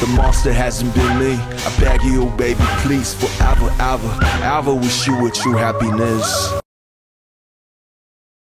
The monster hasn't been me. I beg you, baby, please, forever, ever, ever wish you a true happiness.